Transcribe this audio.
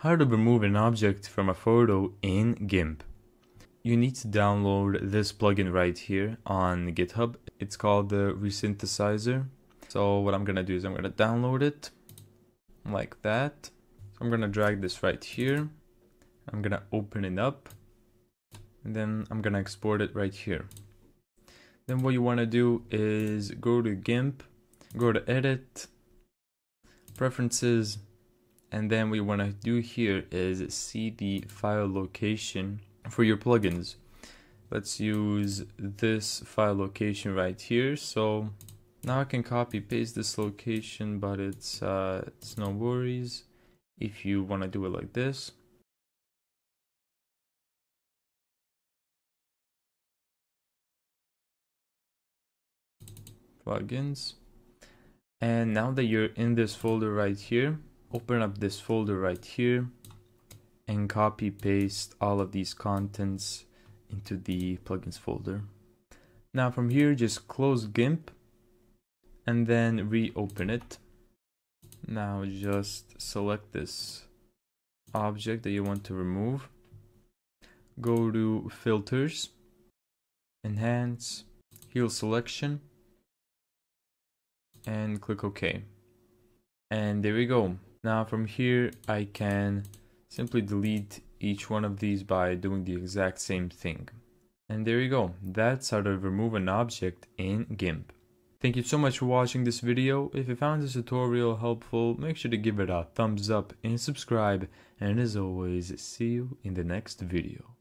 how to remove an object from a photo in GIMP. You need to download this plugin right here on GitHub. It's called the Resynthesizer. So what I'm gonna do is I'm gonna download it like that. So I'm gonna drag this right here. I'm gonna open it up and then I'm gonna export it right here. Then what you wanna do is go to GIMP, go to edit, preferences, and then we want to do here is see the file location for your plugins. Let's use this file location right here. So now I can copy paste this location but it's uh, it's no worries if you want to do it like this. Plugins. And now that you're in this folder right here open up this folder right here and copy paste all of these contents into the plugins folder. Now from here just close GIMP and then reopen it. Now just select this object that you want to remove. Go to filters, enhance, heal selection and click OK. And there we go. Now from here, I can simply delete each one of these by doing the exact same thing. And there you go. That's how to remove an object in GIMP. Thank you so much for watching this video. If you found this tutorial helpful, make sure to give it a thumbs up and subscribe. And as always, see you in the next video.